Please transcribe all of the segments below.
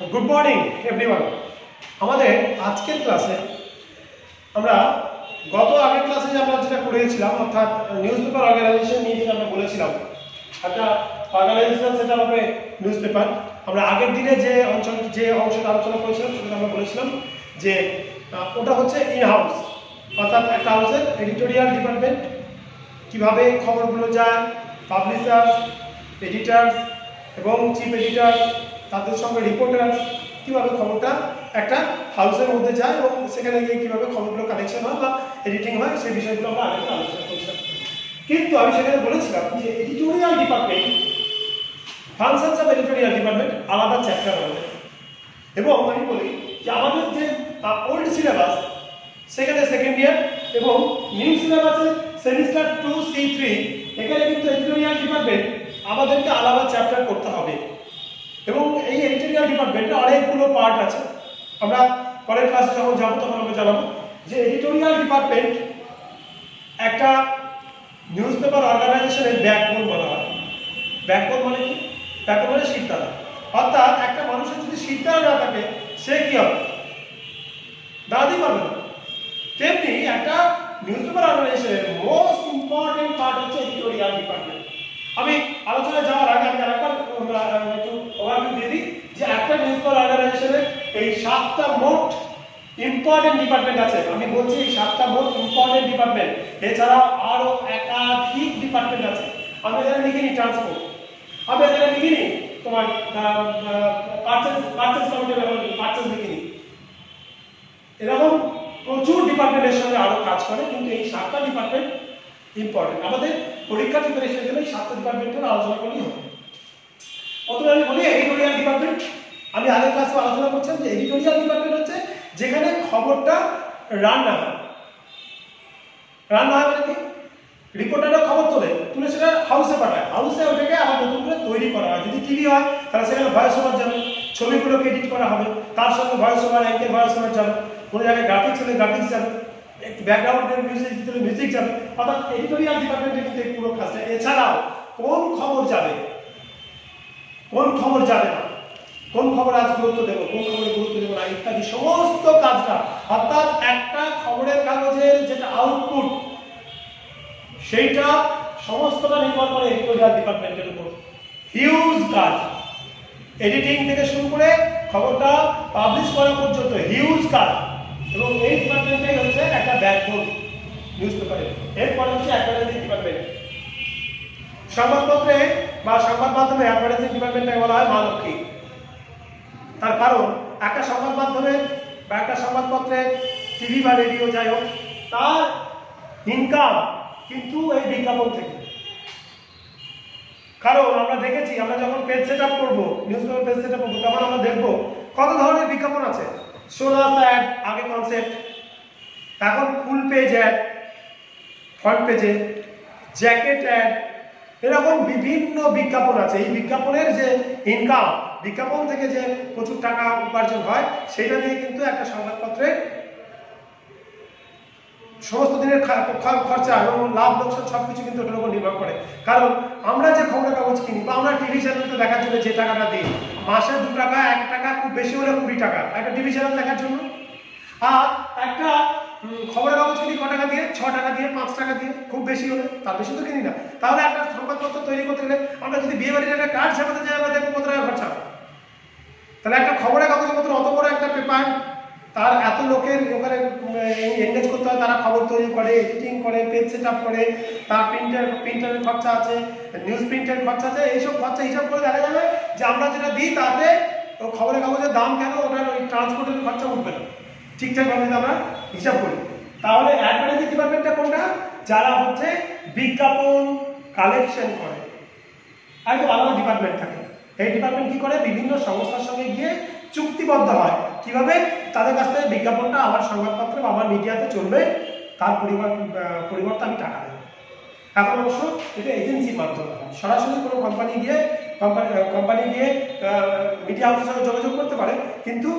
Good morning everyone আমাদের আজকের ক্লাসে আমরা গত আগের ক্লাসে যে আমরা যেটা করেছিলাম, অর্থাৎ নিউজ পেপার অর্গানাইজেশন নিয়ে যেটা আমরা বলেছিলাম, একটা অর্গানাইজেশন সেটা হবে নিউজ পেপার আমরা আগের দিনে যে অঞ্চল, যে অংশটা আলোচনা করেছিলাম সেটা আমরা বলেছিলাম যে ওটা হচ্ছে ইন হাউস অর্থাৎ একটা হাউসের এডিটোরিয়াল ডিপার্টমেন্ট কীভাবে খবরগুলো যায় পাবলিশার্স এডিটার্স এবং চিফ এডিটার তাদের সঙ্গে রিপোর্টার কীভাবে খবরটা একটা হাউসের মধ্যে যায় এবং সেখানে গিয়ে কীভাবে খবরগুলো কালেকশন হয় বা এডিটিং হয়, সেই বিষয়গুলো আমরা আগে আলোচনা করছিলাম কিন্তু আমি সেখানে বলেছিলাম যে editorial department functions of editorial department আলাদা চ্যাপ্টার হবে। এবং আমি বলি যে আমাদের যে ওল্ড সিলেবাস সেখানে সেকেন্ড ইয়ার এবং নিউ সিলেবাসে সেমিস্টার টু সি থ্রি এখানে কিন্তু এডিটোরিয়াল ডিপার্টমেন্ট আমাদেরকে আলাদা চ্যাপ্টার করতে হবে। এবং এডিটোরিয়াল ডিপার্টমেন্টে অনেকগুলো পার্ট আছে। আমরা পরের ক্লাসে যখন যাব, তখন আমরা জানাব যে এডিটোরিয়াল ডিপার্টমেন্ট একটা নিউজ পেপার অর্গানাইজেশনের ব্যাকবোন বলা হয়। ব্যাকবোন মানে কি? ব্যাকবোন মানে শিরদাঁড়া অর্থাৎ একটা মানুষের যদি শিরদাঁড়া না থাকে, সে কি হবে? দাঁড়াতেই পারবে না। তেমনি একটা নিউজ পেপার অর্গানাইজেশনের মোস্ট ইম্পর্টেন্ট পার্ট হচ্ছে এডিটোরিয়াল ডিপার্টমেন্ট আমি আলোচনায় যাওয়ার আগে আমি আরেকবার আহ, একটু ওভারভিউ দিয়ে দিই যে একটা নিউজ পেপার অর্গানাইজেশনের এই সাতটা মোট ইম্পর্টেন্ট ডিপার্টমেন্ট আছে। আমি বলছি এই সাতটা মোট ইম্পর্টেন্ট ডিপার্টমেন্ট এছাড়াও আরও একাধিক ডিপার্টমেন্ট আছে। আমি এখানে লিখে নিই ট্রান্সপোর্ট আমি এখানে লিখে নিই তোমার পার্চেস পার্চেস কমিটি পার্চেস লিখে নিই এরকম প্রচুর ডিপার্টমেন্টের সঙ্গে আরও কাজ করে, কিন্তু এই সাতটা ডিপার্টমেন্ট ইম্পর্টেন্ট আমাদের পরীক্ষা প্রিপারেশনের জন্য এই সাতটা ডিপার্টমেন্টের আলোচনা করলেই হবে। প্রথমে আমি বলি এডিটোরিয়াল ডিপার্টমেন্ট আমি আগের ক্লাসে আলোচনা করছিলাম যে এডিটোরিয়াল ডিপার্টমেন্ট হচ্ছে যেখানে খবরটা রান্না হয়। রান্না হয় মানে কি? রিপোর্টাররা খবর তোলে, তুলে সেটা হাউসে পাঠায়। হাউসে ওটাকে আবার নতুন করে তৈরি করা হয়। যদি টিভি হয়, তাহলে সেখানে ভয়েস ওভার যাবে ছবিগুলোকে এডিট করা হবে, তার সঙ্গে ভয়েস ওভার অ্যাঙ্কের ভয়েস ওভার যাবে কোনো জায়গায় গ্রাফিক্স হলে গ্রাফিক্স যাবে একটু ব্যাকগ্রাউন্ডের মিউজিক দিতে মিউজিক যাবে অর্থাৎ এডিটোরিয়াল ডিপার্টমেন্টে কিন্তু পুরো কাজটা এছাড়াও কোন খবর যাবে? কোন খবর যাবে না? কোন খবর আজ গুরুত্ব দেবো? কোন খবরে গুরুত্ব দেবো না? ইত্যাদি সমস্ত কাজটা অর্থাৎ একটা খবরের কাগজের যেটা আউটপুট সেইটা সমস্তটা নির্ভর করে এডিটোরিয়াল ডিপার্টমেন্টের উপর। হিউজ কাজ। এডিটিং থেকে শুরু করে খবরটা পাবলিশ করা পর্যন্ত হিউজ কাজ। এবং এই ডিপার্টমেন্টটাই হচ্ছে একটা ব্যাকবোন নিউজ পেপারে এরপরে হচ্ছে অ্যাডভার্টাইজিং ডিপার্টমেন্ট সংবাদপত্রে বা সংবাদ মাধ্যমে অ্যাডভার্টাইজিং ডিপার্টমেন্টটাকে বলা হয় মা লক্ষ্মী তার কারণ, একটা সংবাদ মাধ্যমে বা একটা সংবাদপত্রে টিভি বা রেডিও যাই হোক, তার ইনকাম কিন্তু এই বিজ্ঞাপন থেকে। কারণ আমরা দেখেছি, আমরা যখন পেজ সেট আপ করব newspaper page set up করব, তখন আমরা দেখব কত ধরনের বিজ্ঞাপন আছে। সোলার অ্যাড আগে কনসেপ্ট এখন ফুল পেজ অ্যাড ফ্রন্ট পেজে জ্যাকেট অ্যাড এরকম বিভিন্ন বিজ্ঞাপন আছে। এই বিজ্ঞাপনের যে ইনকাম বিজ্ঞাপন থেকে যে প্রচুর টাকা উপার্জন হয়, সেটা দিয়ে কিন্তু একটা সংবাদপত্রে সমস্ত দিনের খরচা এবং লাভ, লোকসান সব কিছু কিন্তু ওটার উপর নির্ভর করে। কারণ আমরা যে খবরের কাগজ কিনি বা আমরা টিভি চ্যানেলটা দেখার জন্য যে টাকাটা দিই, মাসে দু টাকা, এক টাকা, খুব বেশি হলে কুড়ি টাকা। একটা টিভি চ্যানেল দেখার জন্য। আর একটা খবরের কাগজ কিনি ক টাকা দিয়ে, ছ টাকা দিয়ে, পাঁচ টাকা দিয়ে, খুব বেশি হলে তার বেশি তো কিনি না। তাহলে একটা সংবাদপত্র তৈরি করতে গেলে আমরা যদি বিয়ে বাড়ির একটা কার্ড ছাপাতে যাই, আমরা দেখব কত টাকা খরচা তাহলে একটা খবরের কাগজপত্র, অত বড় একটা পেপার, তার এত লোকের ওখানে এনগেজ করতে হয়, তারা খবর তৈরি করে এডিটিং করে পেজ সেট আপ করে, তার প্রিন্টার প্রিন্টারের খরচা আছে নিউজ প্রিন্টারের খরচা আছে, এইসব খরচা হিসাব করে দেখা যাবে যে আমরা যেটা দিই, তাতে খবরের কাগজের দাম কেন, ওটার ওই ট্রান্সপোর্টের খরচা উঠবে না। ঠিকঠাকভাবে যদি আমরা হিসাব করি। তাহলে অ্যাডভার্টাইজিং ডিপার্টমেন্টটা কোনটা? যারা হচ্ছে বিজ্ঞাপন কালেকশন করে। আর একদম আলাদা ডিপার্টমেন্ট থাকে। এই ডিপার্টমেন্ট কি করে? বিভিন্ন সংস্থার সঙ্গে গিয়ে চুক্তিবদ্ধ হয়। কীভাবে? তাদের কাছ থেকে বিজ্ঞাপনটা আমার সংবাদপত্রে বা আমার মিডিয়াতে চলবে। তার পরিবর্তে আমি টাকা দেবো। এখন অবশ্য এটা এজেন্সির মাধ্যমে সরাসরি কোনো কোম্পানি গিয়ে কোম্পানি কোম্পানি গিয়ে মিডিয়া হাউসের সঙ্গে যোগাযোগ করতে পারে। কিন্তু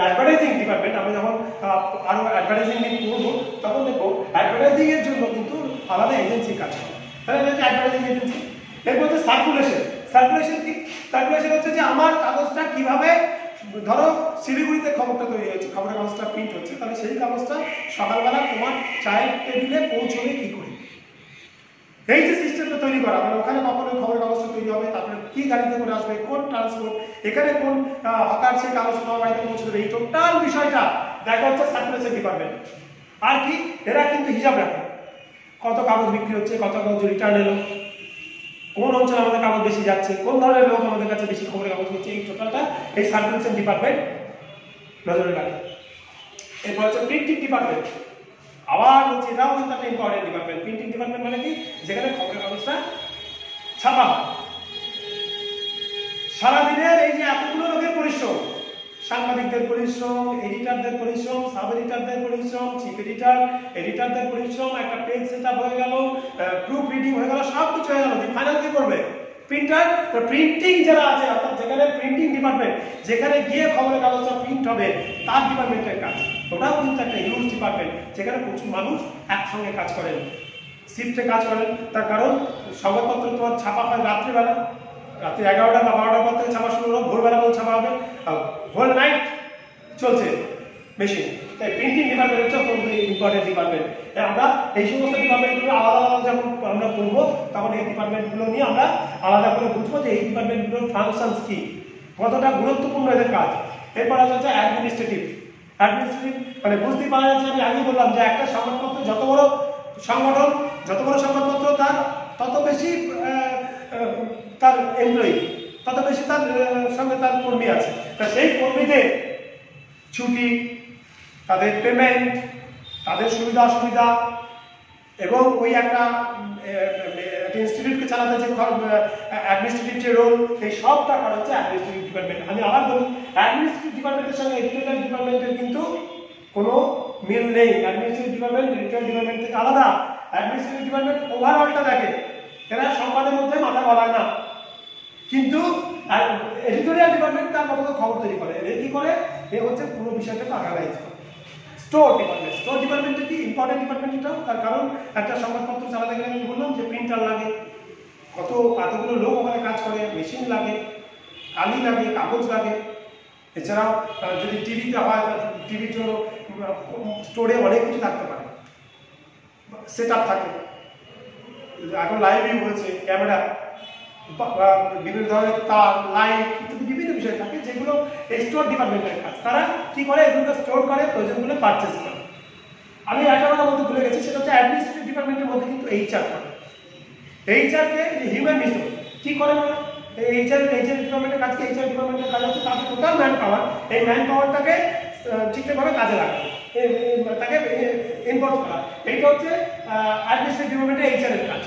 অ্যাডভার্টাইজিং ডিপার্টমেন্ট আমি যখন আহ, আরও অ্যাডভার্টাইজিং নিয়ে করব তখন দেখব অ্যাডভার্টাইজিং এর জন্য কিন্তু আলাদা এজেন্সি কাজ করে। তাহলে হচ্ছে অ্যাডভার্টাইজিং এজেন্সি এরপর হচ্ছে সার্কুলেশন সার্কুলেশন কি? সার্কুলেশন হচ্ছে যে আমার কাগজটা কীভাবে ধরো শিলিগুড়িতে খবরটা তৈরি হয়েছে খবরের কাগজটা প্রিন্ট হচ্ছে তাহলে সেই কাগজটা সকালবেলা তোমার চায়ের টেবিলে পৌঁছবে কি করে? এই যে সিস্টেমটা তৈরি করা মানে ওখানে কখন খবরের কাগজটা তৈরি হবে, তারপরে কি গাড়িতে করে আসবে, কোন ট্রান্সপোর্ট এখানে কোন হকার সেই কাগজটা তোমার বাড়িতে পৌঁছে দেবে, এই টোটাল বিষয়টা দেখা হচ্ছে সার্কুলেশন ডিপার্টমেন্ট আর কি, এরা কিন্তু হিসাব রাখে। কত কাগজ বিক্রি হচ্ছে, কত কাগজ রিটার্ন এলো, কোন অঞ্চলে আমাদের কাগজ বেশি যাচ্ছে, কোন ধরনের লোক আমাদের কাছে বেশি খবরের কাগজ নিচ্ছে, এই টোটালটা এই সার্কুলেশন ডিপার্টমেন্ট নজরে রাখে। এরপর হচ্ছে প্রিন্টিং ডিপার্টমেন্ট আবার হচ্ছে এটাও কিন্তু একটা ইম্পর্টেন্ট ডিপার্টমেন্ট প্রিন্টিং ডিপার্টমেন্ট মানে কি? যেখানে খবরের কাগজটা ছাপা সারাদিনের এই যে এতগুলো লোকের পরিশ্রম, সাংবাদিকদের পরিশ্রম এডিটারদের পরিশ্রম সাব এডিটারদের পরিশ্রম চিফ এডিটার এডিটারদের পরিশ্রম, একটা পেজ সেট হয়ে গেল প্রুফ রিডিং হয়ে গেল সব কিছু হয়ে গেল। ফাইনাল কি করবে? প্রিন্টার তো প্রিন্টিং যারা আছে অর্থাৎ যেখানে প্রিন্টিং ডিপার্টমেন্ট যেখানে গিয়ে খবরের কাগজটা প্রিন্ট হবে, তার ডিপার্টমেন্টের কাজ। ওটাও কিন্তু একটা হিউজ ডিপার্টমেন্ট যেখানে প্রচুর মানুষ একসঙ্গে কাজ করেন। শিফটে কাজ করেন। তার কারণ সংবাদপত্র তোমার ছাপা হয় রাত্রিবেলা। রাত্রি এগারোটা বা বারোটার পর থেকে ছাপা শুরু হলো, ভোরবেলা পর্যন্ত ছাপা হবে। হোল নাইট চলছে মেশিন তাই প্রিন্টিং ডিপার্টমেন্ট হচ্ছে অত্যন্ত ইম্পর্টেন্ট ডিপার্টমেন্ট আমরা এই সমস্ত ডিপার্টমেন্টগুলো আলাদা আলাদা যখন আমরা পড়ব তখন এই ডিপার্টমেন্টগুলো নিয়ে আমরা আলাদা করে বুঝব যে এই ডিপার্টমেন্টগুলোর ফাংশনস কি। কতটা গুরুত্বপূর্ণ এদের কাজ। এরপর আসা হচ্ছে অ্যাডমিনিস্ট্রেটিভ অ্যাডমিনিস্ট্রেটিভ মানে বুঝতেই পারা যাচ্ছে, আমি আগে বললাম যে একটা সংবাদপত্র যত বড় সংগঠন, যত বড় সংবাদপত্র তার তত বেশি তার এমপ্লয়ি তত বেশি তার সঙ্গে তার কর্মী আছে। তা সেই কর্মীদের ছুটি তাদের পেমেন্ট তাদের সুবিধা অসুবিধা, এবং ওই একটা ইনস্টিটিউটকে চালাতে যে অ্যাডমিনিস্ট্রেটিভ যে রোল এই সবটা করা হচ্ছে অ্যাডমিনিস্ট্রেটিভ ডিপার্টমেন্ট আমি আবার বলি অ্যাডমিনিস্ট্রেটিভ ডিপার্টমেন্টের সঙ্গে এডিটোরিয়াল ডিপার্টমেন্টের কিন্তু কোনো মিল নেই। অ্যাডমিনিস্ট্রেটিভ ডিপার্টমেন্ট এডিটোরিয়াল ডিপার্টমেন্ট থেকে আলাদা। অ্যাডমিনিস্ট্রেটিভ ডিপার্টমেন্ট ওভারঅলটা দেখে, এরা সংবাদের মধ্যে মাথা গলায় না। কিন্তু এডিটোরিয়াল ডিপার্টমেন্ট তার মতো খবর তৈরি করে। এ কি করে? এ হচ্ছে পুরো বিষয়টাকে অর্গানাইজ করে। স্টোর ডিপার্টমেন্ট স্টোর ডিপার্টমেন্টে কি? ইম্পর্টেন্ট ডিপার্টমেন্ট এটাও তার কারণ একটা সংবাদপত্র চালাতে গেলে আমি বললাম যে প্রিন্টার লাগে। কত এতগুলো লোক ওখানে কাজ করে মেশিন লাগে, কালি লাগে, কাগজ লাগে। এছাড়াও যদি টিভিতে হয় টিভির জন্য স্টোরে অনেক কিছু থাকতে পারে। সেট থাকে। এখন লাইভ ভিউ হয়েছে ক্যামেরা বিভিন্ন ধরনের তার লাইট ইত্যাদি বিভিন্ন বিষয় থাকে যেগুলো স্টোর ডিপার্টমেন্টের কাজ। তারা কি করে? এগুলোকে স্টোর করে, প্রয়োজনগুলো পারচেস করে। আমি একটা কথা বলতে ভুলে গেছি, সেটা হচ্ছে অ্যাডমিনিস্ট্রেটিভ ডিপার্টমেন্টের মধ্যে কিন্তু এইচআর করে। এইচআরকে হিউম্যান রিসোর্স কি করে না এইচআর এইচআর ডিপার্টমেন্টের কাজকে এইচআর ডিপার্টমেন্টের কাজ হচ্ছে তাদের টোটাল ম্যান পাওয়ার এই ম্যান পাওয়ারটাকে ঠিকঠাকভাবে কাজে এ- তাকে ইনভলভ করা। এইটা হচ্ছে অ্যাডমিনিস্ট্রেটিভ ডিপার্টমেন্টের এইচআর এর কাজ।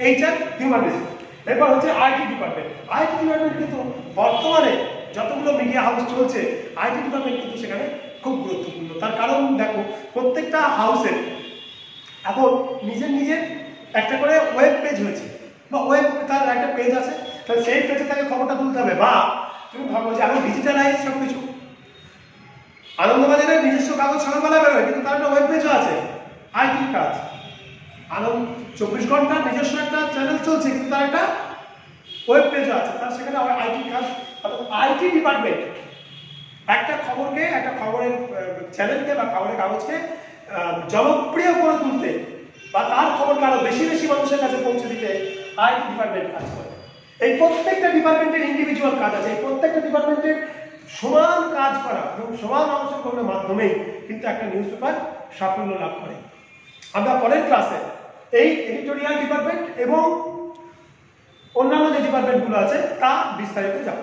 এইচআর হিউম্যান রিসোর্স এরপর হচ্ছে আইটি ডিপার্টমেন্ট। আইটি ডিপার্টমেন্ট কিন্তু বর্তমানে যতগুলো মিডিয়া হাউস চলছে, আইটি ডিপার্টমেন্ট কিন্তু সেখানে খুব গুরুত্বপূর্ণ। তার কারণ দেখো, প্রত্যেকটা হাউসের এখন নিজের নিজের একটা করে ওয়েব পেজ হয়েছে। বা ওয়েব তার একটা পেজ আছে তাহলে সেই পেজে তাকে খবরটা তুলতে হবে। বা তুমি ভাবো যে এখন ডিজিটালাইজ সব কিছু আনন্দবাজারের নিজস্ব কাগজ সকালবেলা বেরোয়, কিন্তু তার একটা ওয়েব পেজও আছে, আইটি কাজ আনন্দ চব্বিশ ঘণ্টা নিজস্ব একটা চ্যানেল চলছে, কিন্তু তার একটা ওয়েব পেজও আছে। তার সেখানে আইটি কাজ আইটি ডিপার্টমেন্ট একটা খবরকে, একটা খবরের চ্যানেলকে বা খবরের কাগজকে জনপ্রিয় করে তুলতে বা তার খবরকে আরও বেশি বেশি মানুষের কাছে পৌঁছে দিতে আইটি ডিপার্টমেন্ট কাজ করে। এই প্রত্যেকটা ডিপার্টমেন্টের ইন্ডিভিজুয়াল কাজ আছে। এই প্রত্যেকটা ডিপার্টমেন্টের সমান কাজ করা এবং সমান অংশগ্রহণের মাধ্যমেই কিন্তু একটা নিউজ পেপার সাফল্য লাভ করে। আমরা পরের ক্লাসে এই এডিটোরিয়াল ডিপার্টমেন্ট এবং অন্যান্য যে ডিপার্টমেন্টগুলো আছে তা বিস্তারিত যাব